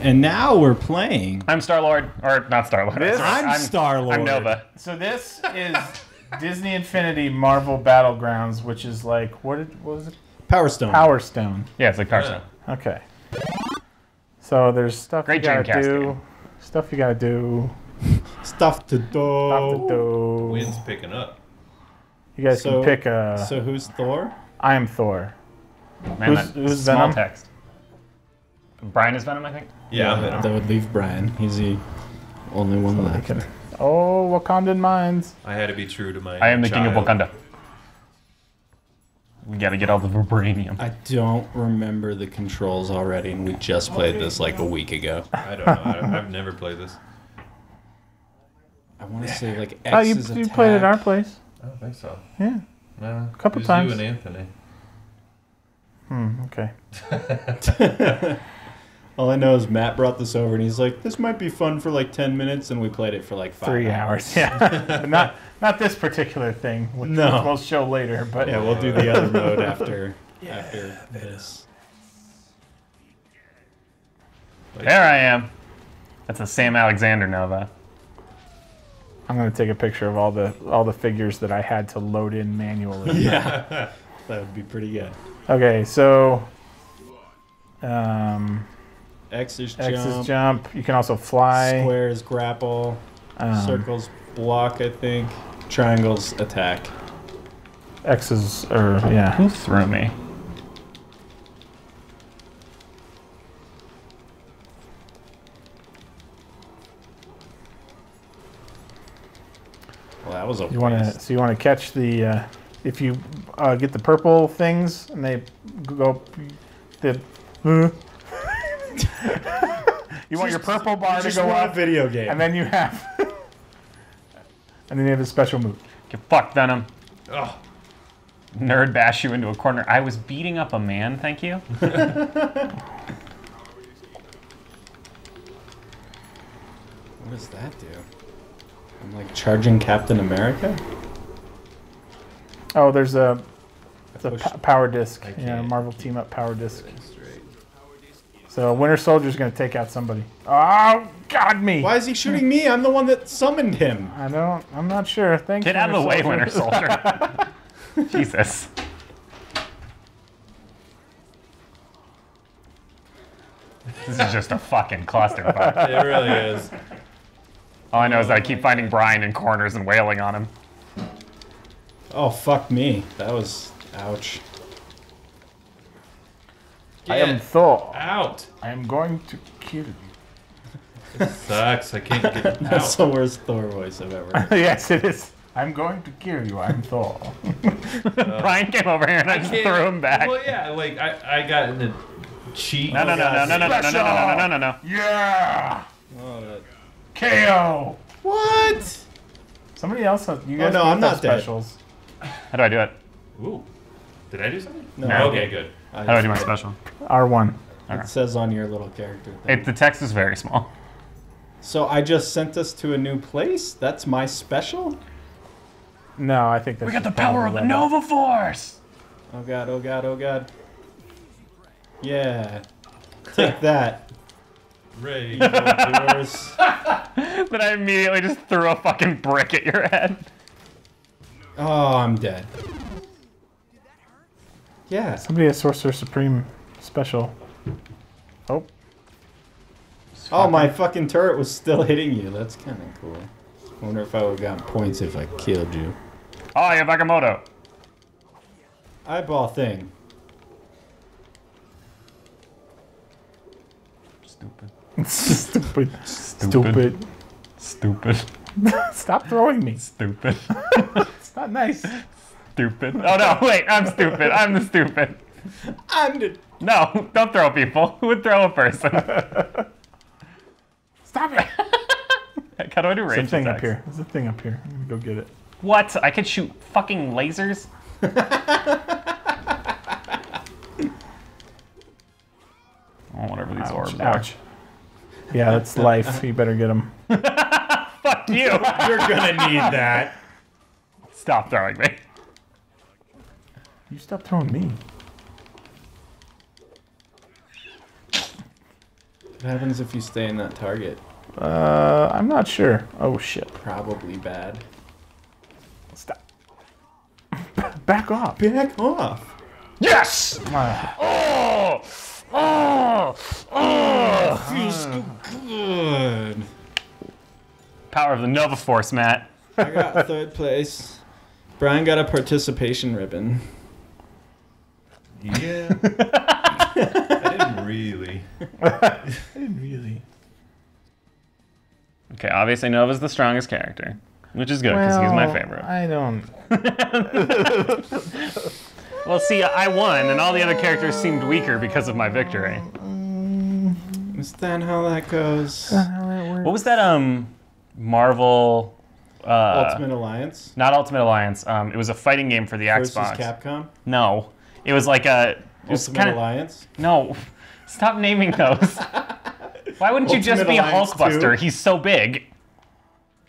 And now we're playing. I'm Star Lord, or not Star Lord. This- I'm Star-Lord. I'm Nova. So this is Disney Infinity Marvel Battlegrounds, which is like what, did, what was it? Power Stone. Power Stone. Yeah, it's like Tarzan. Okay. So there's stuff Great you gotta Dreamcast do. game. Stuff you gotta do. Stuff to do. Stuff to do. Wind's picking up. You guys So- can pick a. So who's Thor? I am Thor. Man, Who's- that who's small Venom? text. Bryan is Venom, I think. Yeah, I'm that would leave Bryan. He's the only one I left. can- Oh, Wakandan mines. I had to be true to my. I am the king of child. Wakanda. We gotta get all the vibranium. I don't remember the controls already, and we just played this like a week ago. I don't know. I, I've never played this. I want to say like X Oh, you, is you attack. played at our place. I don't think so. Yeah. No, Couple it was times. You and Anthony. Hmm, okay. All I know is Matt brought this over, and he's like, "This might be fun for like ten minutes," and we played it for like five Three hours. Yeah. Not not this particular thing, which, No. which we'll show later. But Yeah, we'll do the other mode after after this. There I am. That's a Sam Alexander Nova. I'm gonna take a picture of all the all the figures that I had to load in manually. Yeah, that would be pretty good. Okay, so um, X is X jump, is jump. You can also fly. squares grapple, Um, circles block. I think triangles attack. X is or yeah. Who threw me? Well, that was a You want to so you want to catch the uh, if you uh, get the purple things and they go the. you want your purple bar to Just go want a up, video game. and then you have, and then you have a special move. Get fucked, Venom. Oh, Nerd bash you into a corner. I was beating up a man, thank you. what does that do? I'm like charging Captain America. Oh, there's a, it's a Push- power disc. I Yeah, can't. Marvel Team Up power disc. straight. So Winter Soldier's gonna take out somebody. Oh God, me! Why is he shooting me? I'm the one that summoned him. I don't. I'm not sure. Thanks. Get out of the way, Winter Winter Soldier. Jesus. This is just a fucking clusterfuck. It really is. All I know is that I keep finding Bryan in corners and wailing on him. Oh fuck me. That was ouch. I am Thor. out. I am going to kill you. Sucks. I can't get That's out. the worst Thor voice I've ever. heard. yes, it is. I'm going to kill you. I'm Thor. Bryan came over here and I, just threw him back. Well, yeah, like I, I got in the cheat. No, no, no, no, no, no, no, no, no, no, no, no, no. yeah. Oh, that- KO. What? Somebody else. Has, you Oh, guys no, I'm not have dead. specials. How do I do it? Ooh. Did I do something? No. Okay, good. How do I do my special? R1. It says on your little character thing. It, the text is very small. So I just sent us to a new place. That's my special. No, I think that's. We got the power of the level. Nova Force! Oh god. Oh god. Oh god. Yeah. Take that. Ray. Doors. Then I immediately just threw a fucking brick at your head. Oh, I'm dead. Yeah. Somebody has Sorcerer Supreme special. Oh, Oh, my fucking turret was still hitting you. That's kind of cool. Wonder if I would have gotten points if I killed you. Oh, yeah, Agamotto. Eyeball thing. Stupid. stupid. Stupid. Stupid. Stupid. Stop throwing me. Stupid. It's not nice. Stupid. Oh no, wait, I'm stupid. I'm the stupid. I'm the. No, don't throw people. Who would throw a person? Stop it. How do I do There's a range thing up here. There's a thing up here. I'm gonna go get it. What? I could shoot fucking lasers? oh, whatever these orbs Ouch. are. Ouch. Yeah, that's life. You better get them. Fuck you! You're gonna need that. Stop throwing me. You stop throwing me. What happens if you stay in that target? Uh, I'm not sure. Oh shit! Probably bad. Stop. Back off. Back off. Yes! Oh! Oh! Oh! Feels so good. Power of the Nova Force, Matt. I got third place. Bryan got a participation ribbon. Yeah. I didn't really. I didn't really. Okay, obviously Nova's the strongest character, which is good because he's my favorite. I don't. Well, see, I won, and all the other characters seemed weaker because of my victory. Is that how that goes? What was that? Um, Marvel. Uh, Ultimate Alliance Not Ultimate Alliance. Um, it was a fighting game for the versus Xbox. Capcom. No, it was like a. It was Ultimate kind of Alliance. no. Stop naming those. Why wouldn't you just Ultimate be Alliance Hulkbuster? 2. He's so big.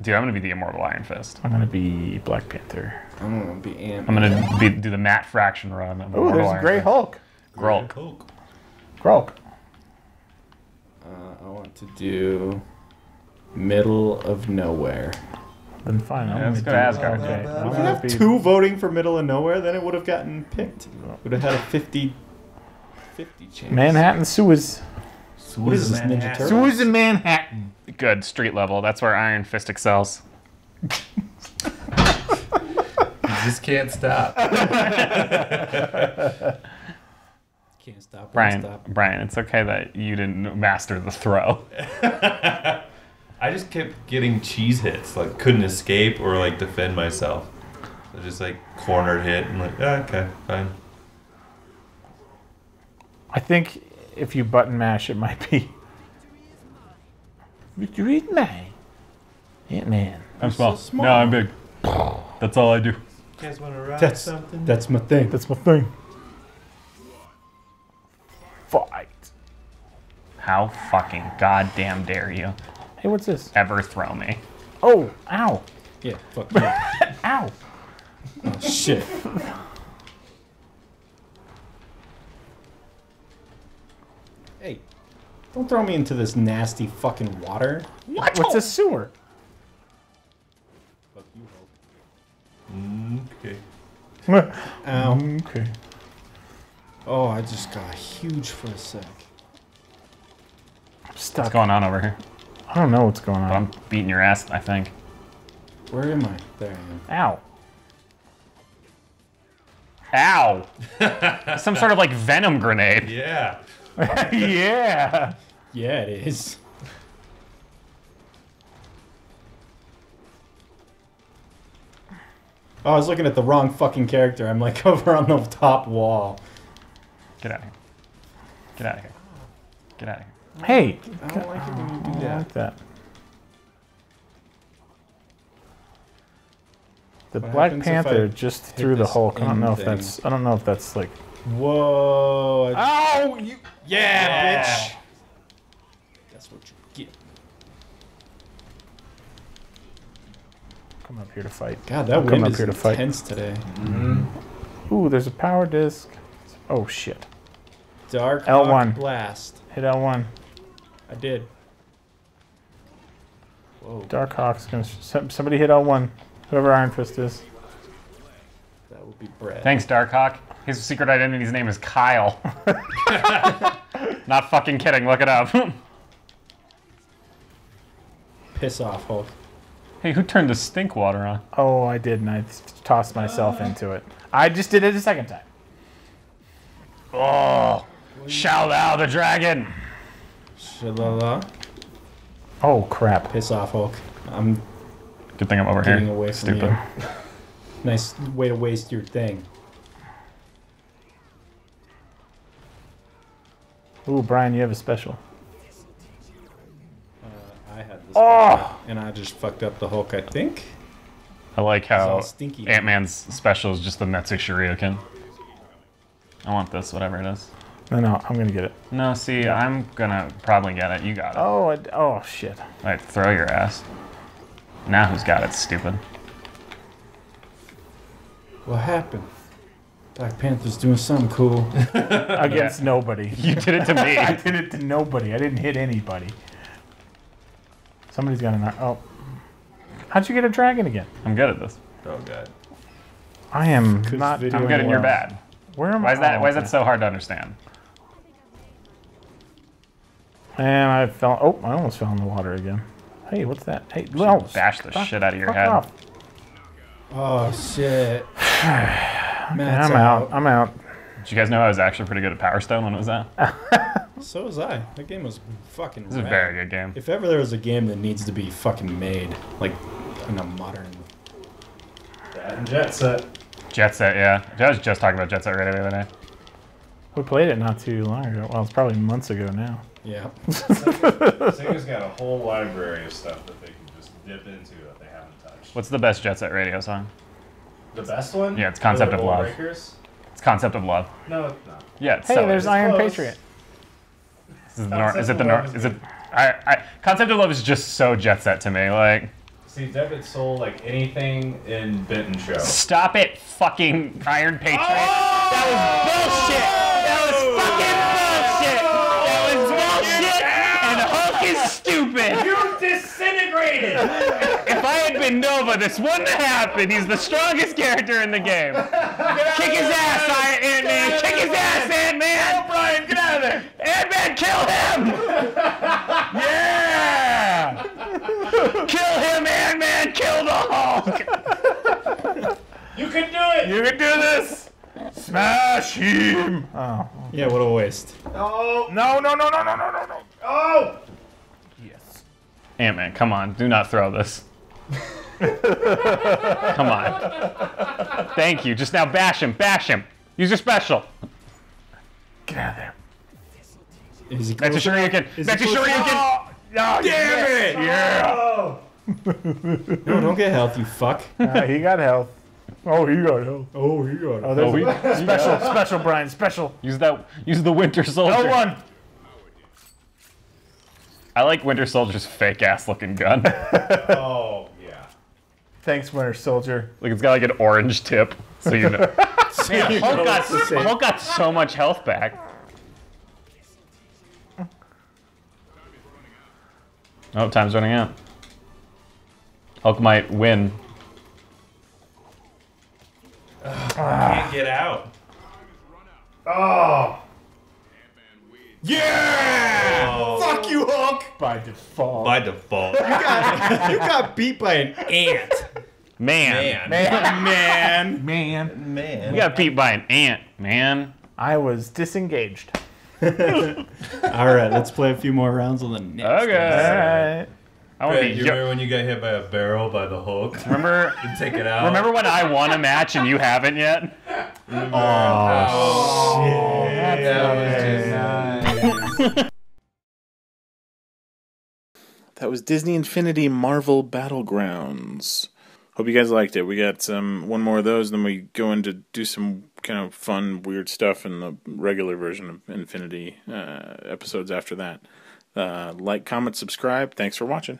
Dude, I'm gonna be the Immortal Iron Fist. I'm gonna be Black Panther. I'm gonna be Ant. I'm gonna be, do the Matt Fraction run. of Oh, Immortal there's a Iron Gray Fist. Hulk. Grulk. Coke. Grulk. Uh, I want to do middle of nowhere. Then fine. I'm Yeah, let's gonna go do- Asgard. Okay. I'm If you have be- two voting for middle of nowhere, then it would have gotten picked. Would have had a 50, 50 chance. Manhattan Sewers. What is this, Ninja Turtle? Sewers in Manhattan. Good street level. That's where Iron Fist excels. You just can't stop. Can't stop. Bryan, Stop. Bryan, it's okay that you didn't master the throw. I just kept getting cheese hits, like couldn't escape or like defend myself. So just like cornered hit and like, ah, okay, fine. I think if you button mash, it might be. Victory is mine. Ant Man. I'm so small. No, I'm big. That's all I do. You guys want to ride That's something? that's my thing. That's my thing. Fight. How fucking goddamn dare you Hey, what's this? ever throw me? Oh, ow. Yeah. Fuck yeah. Ow. oh, shit. Hey, don't throw me into this nasty fucking water. What? What's a sewer? Fuck you, Mm, okay. Ow. Okay. Oh, I just got huge for a sec. I'm stuck. What's going on over here? I don't know what's going But I'm beating your ass, I think. Where am I? There I am. Ow. Ow! Some sort of like venom grenade. Yeah. yeah. Yeah, it is. Oh, I was looking at the wrong fucking character. I'm like over on the top wall. Get out of here. Get out of here. Get out of here. Hey. I don't like it when you do I that. like that. The What Black Panther just threw the Hulk. I don't know if that's. I don't know if that's like. Whoa! Oh, you. yeah, bitch. That's what you get. Come up here to fight. God, that I'm wind up is here to fight. intense today. Mm-hmm. Ooh, there's a power disc. Oh shit. Dark L1. Blast. Hit L1. I did. Whoa, Dark Hawk's gonna. some- Somebody hit L1. Whoever Iron Fist is. that would be Brad. Thanks, Darkhawk. His secret identity's name is Kyle. Not fucking kidding. Look it up. Piss off, Hulk. hey, who turned the stink water on? Oh, I did, and I tossed myself ah. into it. I just did it a second time. Oh, Shou-Lao the dragon. Shalala. Oh crap. Piss off, Hulk. I'm Good thing I'm over getting here. away from Stupid. you. Nice way to waste your thing. Ooh, Bryan, you have a special. Uh, I had this, Oh! and I just fucked up the Hulk. I think. I like how. Ant Man's special is just the Metsu Shoryuken. I want this, whatever it is. No, no, I'm gonna get it. No, see, I'm gonna probably get it. You got it. Oh, I, oh shit. Alright, throw your ass. Now who's got it, stupid? What happened? Black Panther's doing something cool. Against nobody. You did it to me. I did it to nobody. I didn't hit anybody. Somebody's got an. Oh. How'd you get a dragon again? I'm good at this. Oh god. I am not. I'm good and you're bad. Where am Why is that? oh, Why is that so hard to understand? And I fell. Oh, I almost fell in the water again. Hey, what's that? Hey, no. Bash the fuck- shit out of your head. off. Oh shit. Matt's I'm out. I'm out. Did you guys know I was actually pretty good at Power Stone when it was that? So was I. That game was fucking. This is a very good game. If ever there was a game that needs to be fucking made, like in a modern. That and Jet Set. Jet Set, yeah. I was just talking about Jet Set Radio the other day. We played it not too long ago. Well, it's probably months ago now. Yeah. Sega's got a whole library of stuff that they can just dip into that they haven't touched. What's the best Jet Set Radio song? The best one? Yeah, it's Concept of Love. Breakers? It's Concept of Love. No, it's not. Yeah, it's Hey, so there's is. Iron close. Patriot. Is it the nor- is it the Concept of nor- Love is is it? I, I, Concept of Love is just so Jet Set to me. Like, See, Deavid Soul, like anything in Benton Show. stop it, fucking Iron Patriot. That was. That was bullshit. That was disintegrated! If I had been Nova, this wouldn't have happened. He's the strongest character in the game. Kick his ass, Iron Ant Man. Kick his ass, Ant Man. Bryan, get out of there. Ant Man, kill him. Yeah. Kill him, Ant Man. Kill the Hulk. you can do it! You can do this. Smash him. Oh. Yeah. What a waste. Oh! No, no, no, no, no, no, no, no. Oh! Yes. Ant Man, come on. Do not throw this. come on. Thank you. Just now bash him. Bash him. Use your special. Get out of there. Is he That's a close? Shoryuken. Is That's a he close? Shoryuken. Oh, Damn it! Yeah. Oh! No, don't get health, you fuck. Uh, he got health. Oh, he got health. Oh, he got Oh, there's Oh, we- special, special, Bryan, special. Use that. Use the Winter Soldier. L1. I like Winter Soldier's fake ass looking gun. Oh, yeah. Thanks, Winter Soldier. Look it's got like an orange tip, so you know. Man, Hulk got, It's the. Hulk got so much health back. Oh, time's running out. Hulk might win. Can't get out. Oh! Yeah! Fuck you, Hulk! By default. By default. You got beat by an ant. Man. Man. Man. Man. Man. You got beat by an ant, man. I was disengaged. All right, let's play a few more rounds on the next. Okay. Alright. I want to be. you remember when you got hit by a barrel by the Hulk? remember, and take it out? remember when I won a match and you haven't yet? Oh, oh shit. That was Disney Infinity Marvel Battlegrounds. Hope you guys liked it. We got um, one more of those, then we go into do some kind of fun, weird stuff in the regular version of Infinity uh, episodes after that. Uh, like, comment, subscribe. Thanks for watching.